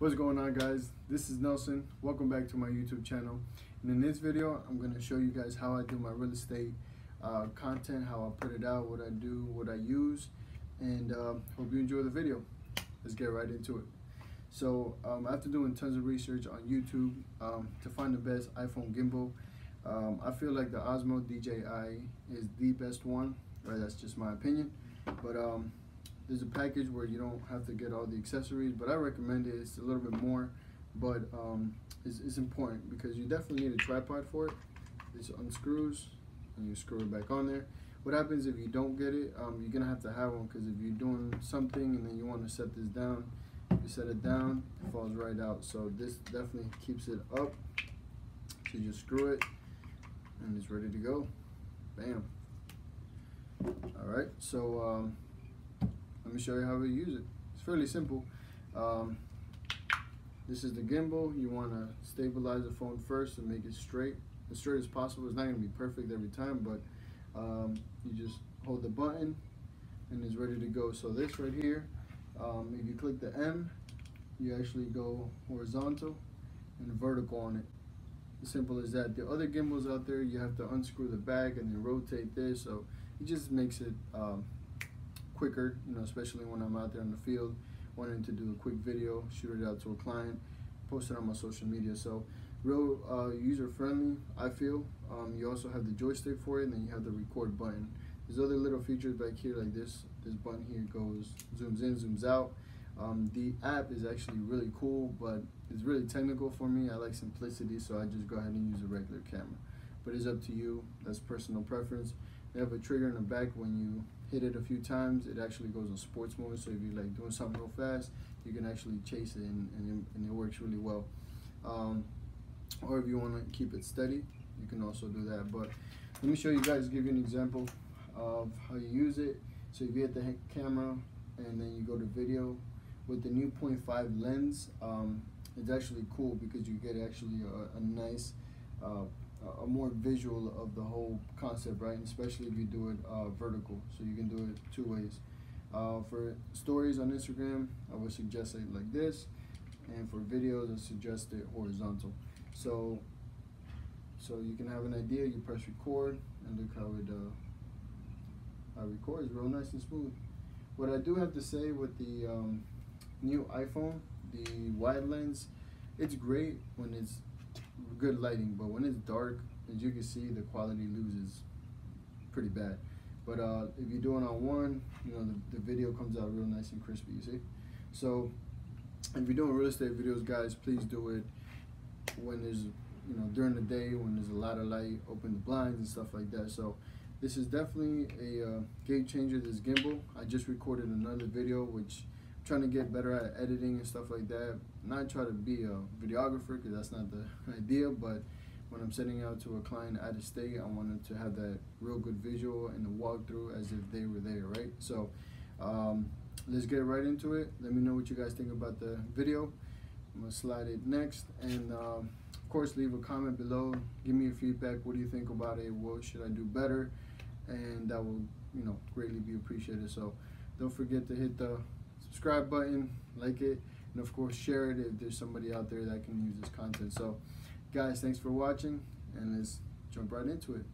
What's going on guys? This is Nelson. Welcome back to my YouTube channel. And in this video, I'm going to show you guys how I do my real estate uh, content, how I put it out, what I do, what I use, and uh, hope you enjoy the video. Let's get right into it. So um, after doing tons of research on YouTube um, to find the best iPhone gimbal, um, I feel like the Osmo DJI is the best one. Right, that's just my opinion. But um, there's a package where you don't have to get all the accessories, but I recommend it. It's a little bit more, but um, it's, it's, important because you definitely need a tripod for it. This unscrews and you screw it back on there. What happens if you don't get it? Um, you're gonna have to have one because if you're doing something and then you want to set this down, you set it down, it falls right out. So this definitely keeps it up. So you just screw it and it's ready to go. Bam. All right, so um, let me show you how we use it. It's fairly simple. Um, this is the gimbal. You want to stabilize the phone first and make it straight, as straight as possible. It's not going to be perfect every time, but um, you just hold the button and it's ready to go. So this right here, um, if you click the M, you actually go horizontal and vertical on it. As simple as that. The other gimbals out there, you have to unscrew the back and then rotate this, so it just makes it um, quicker, you know, especially when I'm out there in the field, wanting to do a quick video, shoot it out to a client, post it on my social media. So real uh, user friendly, I feel. Um, you also have the joystick for it, and then you have the record button. There's other little features back here like this. This button here goes, zooms in, zooms out. Um, the app is actually really cool, but it's really technical for me. I like simplicity, so I just go ahead and use a regular camera. But it's up to you. That's personal preference. They have a trigger in the back when you hit it a few times, it actually goes on sports mode. So if you're like doing something real fast, you can actually chase it and, and, it, and it works really well. Um, or if you want to keep it steady, you can also do that. But let me show you guys, give you an example of how you use it. So if you hit the camera and then you go to video with the new 0.5 lens, um, it's actually cool because you get actually a, a nice uh, a more visual of the whole concept, right? And especially if you do it uh, vertical, so you can do it two ways. Uh, for stories on Instagram, I would suggest it like this, and for videos, I suggest it horizontal. So, so you can have an idea. You press record, and look how it uh, how it records, real nice and smooth. What I do have to say with the um, new iPhone, the wide lens, it's great when it's good lighting, but when it's dark, as you can see, the quality loses pretty bad. But uh, if you're doing on one, you know, the, the video comes out real nice and crispy, you see? So if you're doing real estate videos, guys, please do it when there's, you know, during the day when there's a lot of light, open the blinds and stuff like that. So this is definitely a uh, game changer, this gimbal. I just recorded another video, which trying to get better at editing and stuff like that. Not try to be a videographer because that's not the idea, but when I'm sending out to a client out of state, I wanted to have that real good visual and the walkthrough as if they were there, right? So um, let's get right into it. Let me know what you guys think about the video. I'm gonna slide it next, and um, of course, leave a comment below. Give me your feedback. What do you think about it? What should I do better? And that will, you know, greatly be appreciated. So don't forget to hit the subscribe button, like it, and of course share it if there's somebody out there that can use this content. So guys, thanks for watching and let's jump right into it.